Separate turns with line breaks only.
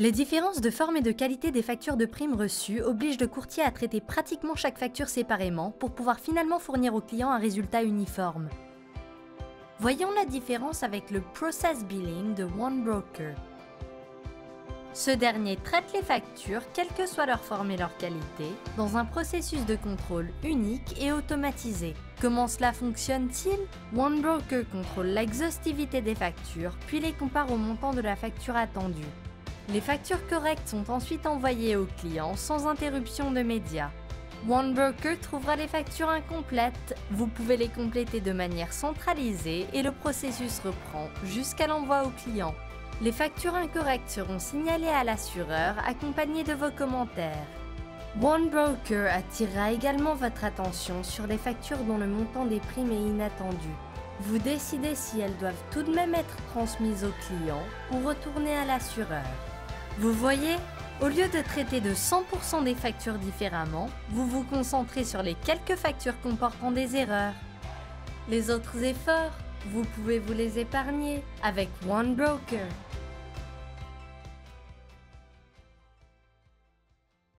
Les différences de forme et de qualité des factures de primes reçues obligent le courtier à traiter pratiquement chaque facture séparément pour pouvoir finalement fournir au client un résultat uniforme. Voyons la différence avec le Process Billing de OneBroker. Ce dernier traite les factures, quelle que soit leur forme et leur qualité, dans un processus de contrôle unique et automatisé. Comment cela fonctionne-t-il? OneBroker contrôle l'exhaustivité des factures, puis les compare au montant de la facture attendue. Les factures correctes sont ensuite envoyées au client sans interruption de médias. OneBroker trouvera les factures incomplètes, vous pouvez les compléter de manière centralisée et le processus reprend jusqu'à l'envoi au client. Les factures incorrectes seront signalées à l'assureur accompagnées de vos commentaires. OneBroker attirera également votre attention sur les factures dont le montant des primes est inattendu. Vous décidez si elles doivent tout de même être transmises au client ou retourner à l'assureur. Vous voyez, au lieu de traiter de 100% des factures différemment, vous vous concentrez sur les quelques factures comportant des erreurs. Les autres efforts, vous pouvez vous les épargner avec OneBroker.